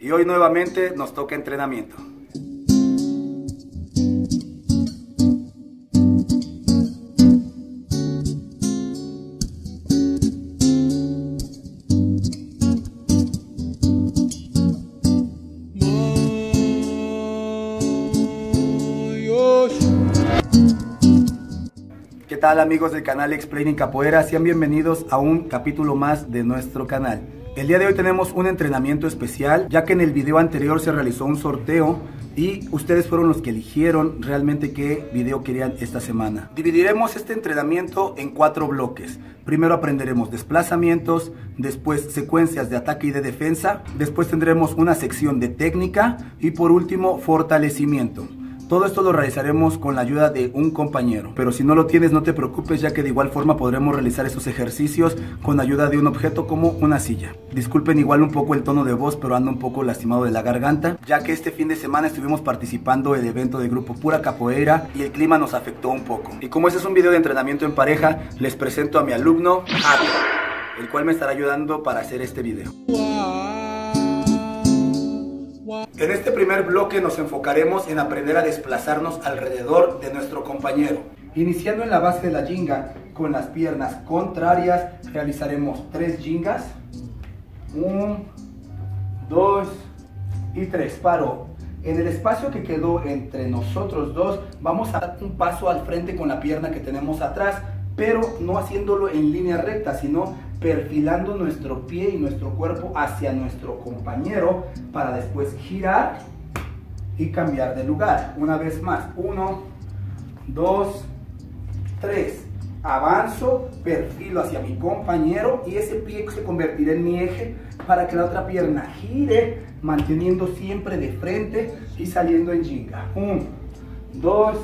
y hoy nuevamente nos toca entrenamiento. Tal amigos del canal Explaining Capoeira? Sean bienvenidos a un capítulo más de nuestro canal. El día de hoy tenemos un entrenamiento especial, ya que en el video anterior se realizó un sorteo y ustedes fueron los que eligieron realmente qué video querían esta semana. Dividiremos este entrenamiento en cuatro bloques. Primero aprenderemos desplazamientos, después secuencias de ataque y de defensa, después tendremos una sección de técnica y por último fortalecimiento. Todo esto lo realizaremos con la ayuda de un compañero, pero si no lo tienes no te preocupes ya que de igual forma podremos realizar esos ejercicios con ayuda de un objeto como una silla. Disculpen igual un poco el tono de voz, pero ando un poco lastimado de la garganta, ya que este fin de semana estuvimos participando el evento de grupo Pura Capoeira y el clima nos afectó un poco. Y como este es un video de entrenamiento en pareja, les presento a mi alumno Ato, el cual me estará ayudando para hacer este video. En este primer bloque nos enfocaremos en aprender a desplazarnos alrededor de nuestro compañero. Iniciando en la base de la jinga con las piernas contrarias, realizaremos tres jingas. Un, dos y tres. Paro. En el espacio que quedó entre nosotros dos, vamos a dar un paso al frente con la pierna que tenemos atrás, pero no haciéndolo en línea recta, sino perfilando nuestro pie y nuestro cuerpo hacia nuestro compañero para después girar y cambiar de lugar. Una vez más, uno, dos, tres. Avanzo, perfilo hacia mi compañero y ese pie se convertirá en mi eje para que la otra pierna gire, manteniendo siempre de frente y saliendo en jinga. Uno, dos,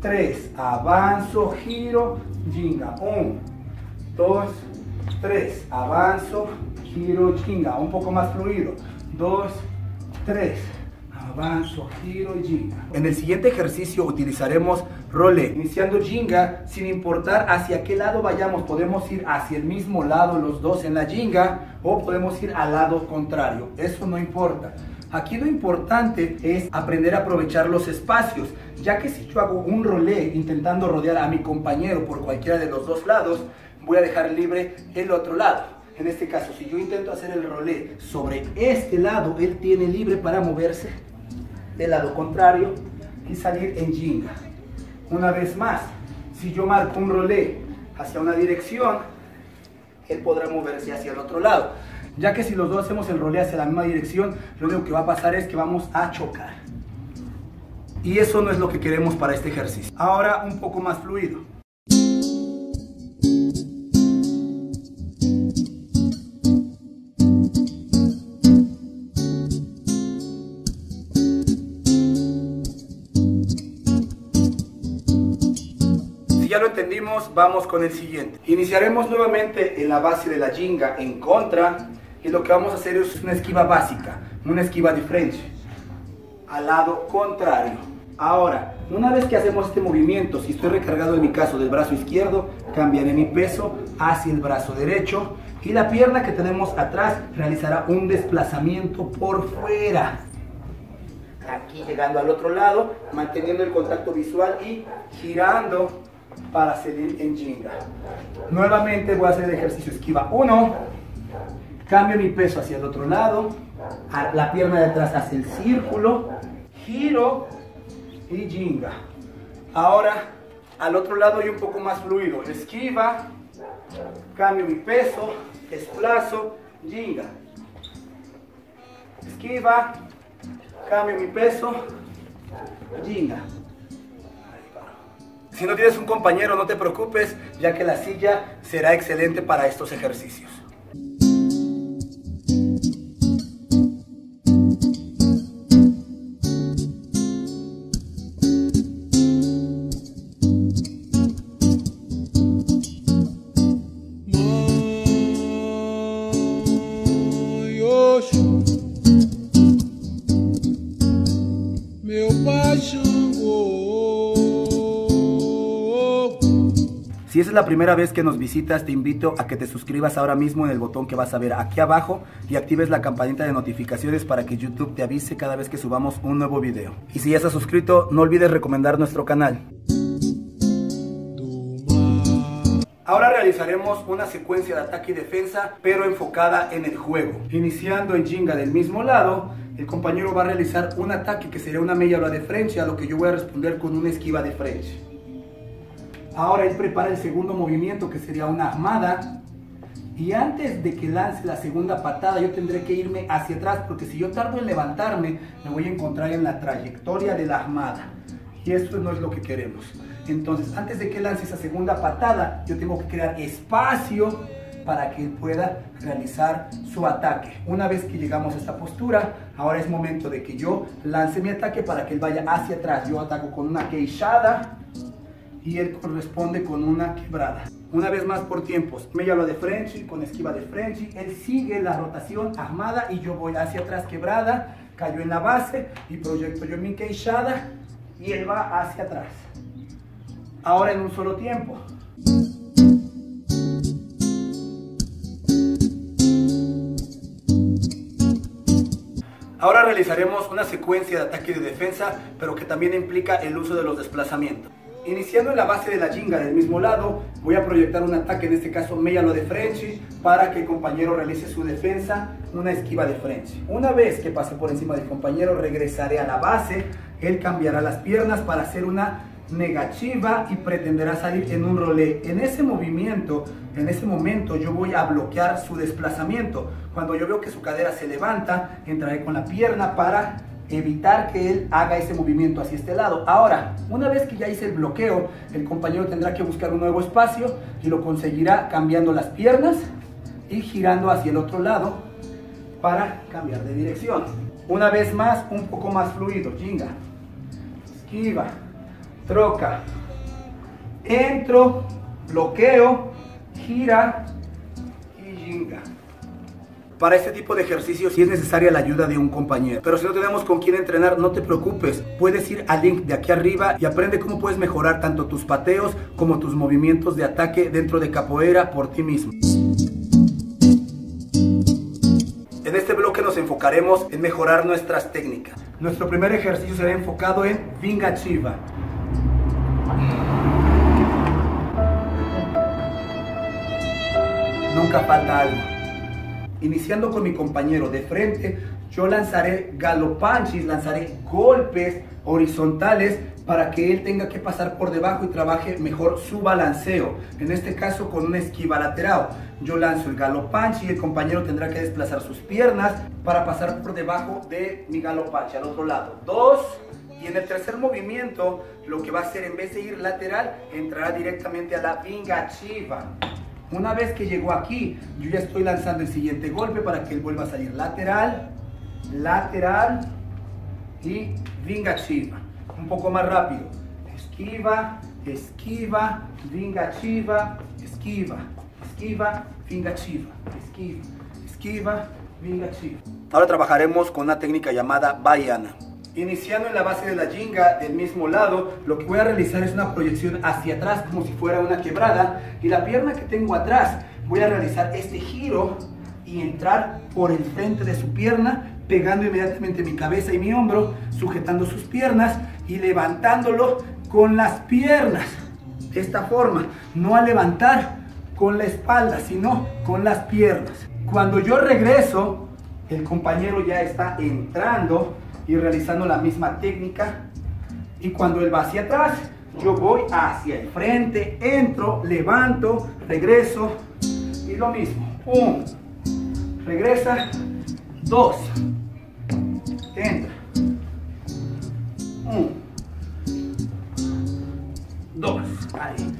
tres. Avanzo, giro, jinga. Uno, dos, 3, avanzo, giro, jinga, un poco más fluido, 2, 3, avanzo, giro jinga. En el siguiente ejercicio utilizaremos role, iniciando jinga sin importar hacia qué lado vayamos, podemos ir hacia el mismo lado los dos en la jinga o podemos ir al lado contrario, eso no importa. Aquí lo importante es aprender a aprovechar los espacios, ya que si yo hago un rolé intentando rodear a mi compañero por cualquiera de los dos lados, voy a dejar libre el otro lado. En este caso, si yo intento hacer el rolé sobre este lado, él tiene libre para moverse del lado contrario y salir en jinga. Una vez más, si yo marco un rolé hacia una dirección, él podrá moverse hacia el otro lado. Ya que si los dos hacemos el rolé hacia la misma dirección, lo único que va a pasar es que vamos a chocar. Y eso no es lo que queremos para este ejercicio. Ahora un poco más fluido. Lo entendimos, vamos con el siguiente. Iniciaremos nuevamente en la base de la jinga en contra y lo que vamos a hacer es una esquiva básica, una esquiva de frente, al lado contrario. Ahora, una vez que hacemos este movimiento, si estoy recargado en mi caso del brazo izquierdo, cambiaré mi peso hacia el brazo derecho y la pierna que tenemos atrás realizará un desplazamiento por fuera. Aquí llegando al otro lado, manteniendo el contacto visual y girando para salir en jinga. Nuevamente voy a hacer el ejercicio esquiva 1, cambio mi peso hacia el otro lado, la pierna de atrás hacia el círculo, giro y jinga. Ahora al otro lado y un poco más fluido, esquiva, cambio mi peso, desplazo, jinga. Esquiva, cambio mi peso, jinga. Si no tienes un compañero, no te preocupes, ya que la silla será excelente para estos ejercicios. Si es la primera vez que nos visitas, te invito a que te suscribas ahora mismo en el botón que vas a ver aquí abajo y actives la campanita de notificaciones para que YouTube te avise cada vez que subamos un nuevo video. Y si ya estás suscrito, no olvides recomendar nuestro canal. Ahora realizaremos una secuencia de ataque y defensa, pero enfocada en el juego. Iniciando en Jinga del mismo lado, el compañero va a realizar un ataque que sería una media de frente, a lo que yo voy a responder con una esquiva de frente. Ahora él prepara el segundo movimiento, que sería una armada. Y antes de que lance la segunda patada, yo tendré que irme hacia atrás, porque si yo tardo en levantarme, me voy a encontrar en la trayectoria de la armada. Y eso no es lo que queremos. Entonces, antes de que lance esa segunda patada, yo tengo que crear espacio para que él pueda realizar su ataque. Una vez que llegamos a esta postura, ahora es momento de que yo lance mi ataque para que él vaya hacia atrás. Yo ataco con una queixada y él corresponde con una quebrada. Una vez más por tiempos, me lo de frente con esquiva de frente, él sigue la rotación armada y yo voy hacia atrás quebrada, cayó en la base y proyecto yo mi queixada y él va hacia atrás ahora en un solo tiempo. Ahora realizaremos una secuencia de ataque y de defensa, pero que también implica el uso de los desplazamientos. Iniciando en la base de la jinga del mismo lado, voy a proyectar un ataque, en este caso lo de Frenchy, para que el compañero realice su defensa, una esquiva de Frenchy. Una vez que pase por encima del compañero, regresaré a la base, él cambiará las piernas para hacer una negativa y pretenderá salir en un rolé. En ese movimiento, en ese momento yo voy a bloquear su desplazamiento. Cuando yo veo que su cadera se levanta, entraré con la pierna para evitar que él haga ese movimiento hacia este lado. Ahora, una vez que ya hice el bloqueo, el compañero tendrá que buscar un nuevo espacio y lo conseguirá cambiando las piernas y girando hacia el otro lado para cambiar de dirección. Una vez más, un poco más fluido. Jinga. Esquiva troca, entro, bloqueo, gira. Para este tipo de ejercicios sí es necesaria la ayuda de un compañero. Pero si no tenemos con quién entrenar, no te preocupes. Puedes ir al link de aquí arriba y aprende cómo puedes mejorar tanto tus pateos como tus movimientos de ataque dentro de capoeira por ti mismo. En este bloque nos enfocaremos en mejorar nuestras técnicas. Nuestro primer ejercicio será enfocado en Vinga Chiva. Nunca falta algo. Iniciando con mi compañero de frente, yo lanzaré galopanchis, lanzaré golpes horizontales para que él tenga que pasar por debajo y trabaje mejor su balanceo. En este caso con una esquiva lateral. Yo lanzo el galopanchi y el compañero tendrá que desplazar sus piernas para pasar por debajo de mi galopanchi al otro lado. Dos, y en el tercer movimiento, lo que va a hacer en vez de ir lateral, entrará directamente a la vinga chiva. Una vez que llegó aquí, yo ya estoy lanzando el siguiente golpe para que él vuelva a salir lateral, lateral y vinga chiva. Un poco más rápido. Esquiva, esquiva, vinga chiva, esquiva, esquiva, vinga chiva, esquiva, esquiva, vinga chiva. Ahora trabajaremos con una técnica llamada Baiana. Iniciando en la base de la jinga del mismo lado, lo que voy a realizar es una proyección hacia atrás como si fuera una quebrada y la pierna que tengo atrás voy a realizar este giro y entrar por el frente de su pierna pegando inmediatamente mi cabeza y mi hombro, sujetando sus piernas y levantándolo con las piernas. De esta forma, no a levantar con la espalda, sino con las piernas. Cuando yo regreso, el compañero ya está entrando y realizando la misma técnica. Y cuando él va hacia atrás, yo voy hacia el frente, entro, levanto, regreso y lo mismo. Un, regresa, dos, entra, un, dos, ahí.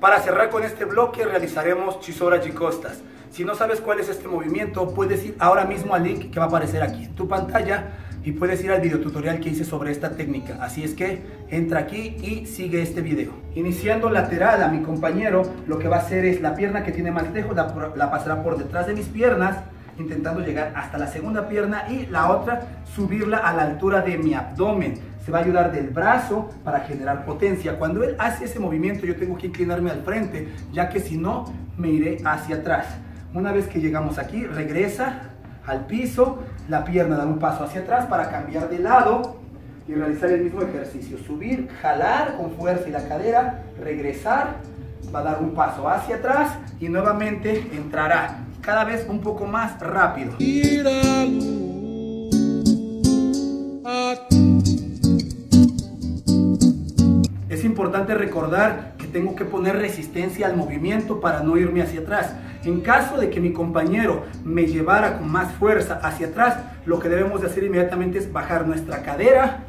Para cerrar con este bloque realizaremos chisoras y costas. Si no sabes cuál es este movimiento, puedes ir ahora mismo al link que va a aparecer aquí en tu pantalla y puedes ir al video tutorial que hice sobre esta técnica. Así es que entra aquí y sigue este video. Iniciando lateral a mi compañero, lo que va a hacer es la pierna que tiene más lejos, la, pasará por detrás de mis piernas intentando llegar hasta la segunda pierna y la otra subirla a la altura de mi abdomen. Se va a ayudar del brazo para generar potencia. Cuando él hace ese movimiento yo tengo que inclinarme al frente, ya que si no me iré hacia atrás. Una vez que llegamos aquí, regresa al piso, la pierna da un paso hacia atrás para cambiar de lado y realizar el mismo ejercicio. Subir, jalar con fuerza y la cadera, regresar, va a dar un paso hacia atrás y nuevamente entrará cada vez un poco más rápido. Es importante recordar tengo que poner resistencia al movimiento para no irme hacia atrás. En caso de que mi compañero me llevara con más fuerza hacia atrás, lo que debemos de hacer inmediatamente es bajar nuestra cadera,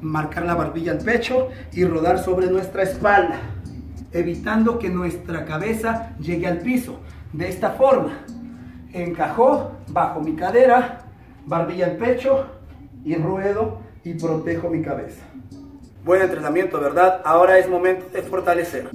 marcar la barbilla al pecho y rodar sobre nuestra espalda, evitando que nuestra cabeza llegue al piso. De esta forma, encajó bajo mi cadera, barbilla al pecho y ruedo y protejo mi cabeza. Buen entrenamiento, ¿verdad? Ahora es momento de fortalecer.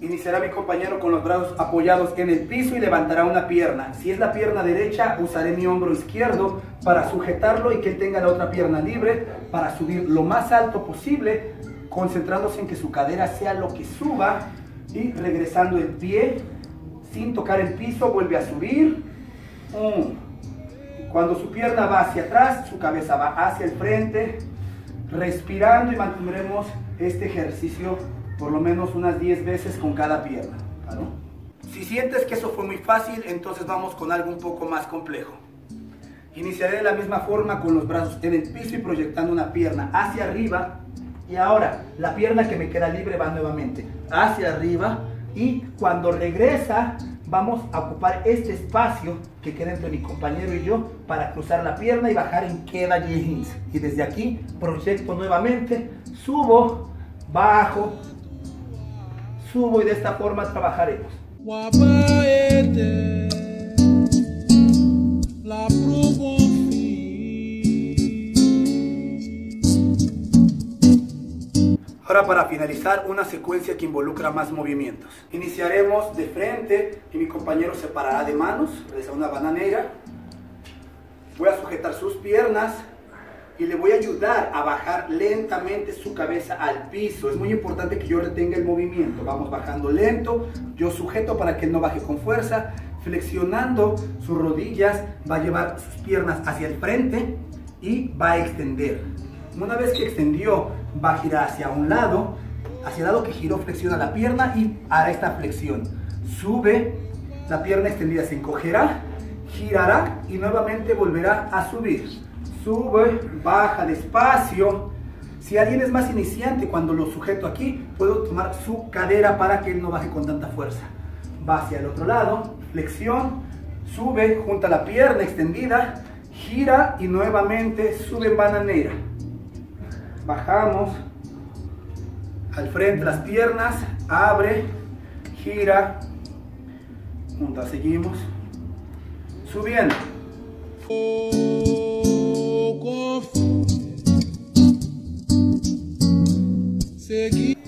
Iniciará mi compañero con los brazos apoyados en el piso y levantará una pierna. Si es la pierna derecha, usaré mi hombro izquierdo para sujetarlo y que tenga la otra pierna libre para subir lo más alto posible, concentrándose en que su cadera sea lo que suba y regresando el pie sin tocar el piso, vuelve a subir. Cuando su pierna va hacia atrás, su cabeza va hacia el frente. Respirando y mantendremos este ejercicio por lo menos unas 10 veces con cada pierna. Si sientes que eso fue muy fácil, entonces vamos con algo un poco más complejo. Iniciaré de la misma forma con los brazos en el piso y proyectando una pierna hacia arriba. Y ahora la pierna que me queda libre va nuevamente hacia arriba y cuando regresa vamos a ocupar este espacio que queda entre mi compañero y yo para cruzar la pierna y bajar en queda jeans. Y desde aquí proyecto nuevamente, subo, bajo, subo y de esta forma trabajaremos. Ahora para finalizar, una secuencia que involucra más movimientos. Iniciaremos de frente y mi compañero se parará de manos, realiza una bananera. Voy a sujetar sus piernas y le voy a ayudar a bajar lentamente su cabeza al piso. Es muy importante que yo retenga el movimiento. Vamos bajando lento, yo sujeto para que él no baje con fuerza. Flexionando sus rodillas, va a llevar sus piernas hacia el frente y va a extender. Una vez que extendió va a girar hacia un lado, hacia el lado que giró flexiona la pierna y hará esta flexión. Sube, la pierna extendida se encogerá, girará y nuevamente volverá a subir. Sube, baja despacio. Si alguien es más iniciante, cuando lo sujeto aquí, puedo tomar su cadera para que él no baje con tanta fuerza. Va hacia el otro lado, flexión, sube, junta la pierna extendida, gira y nuevamente sube en bananera bajamos. Al frente las piernas, abre, gira, juntas seguimos, subiendo.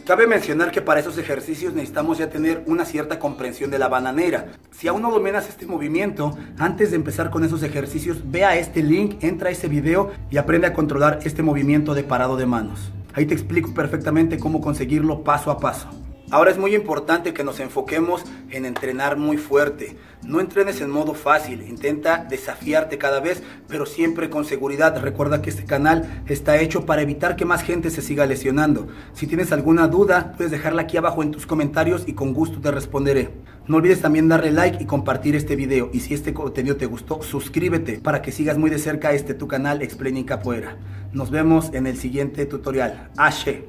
Cabe mencionar que para esos ejercicios necesitamos ya tener una cierta comprensión de la bananera. Si aún no dominas este movimiento, antes de empezar con esos ejercicios, ve a este link, entra a ese video y aprende a controlar este movimiento de parado de manos. Ahí te explico perfectamente cómo conseguirlo paso a paso. Ahora es muy importante que nos enfoquemos en entrenar muy fuerte. No entrenes en modo fácil, intenta desafiarte cada vez, pero siempre con seguridad. Recuerda que este canal está hecho para evitar que más gente se siga lesionando. Si tienes alguna duda, puedes dejarla aquí abajo en tus comentarios y con gusto te responderé. No olvides también darle like y compartir este video. Y si este contenido te gustó, suscríbete para que sigas muy de cerca este tu canal Explaining Capoeira. Nos vemos en el siguiente tutorial. Ashe.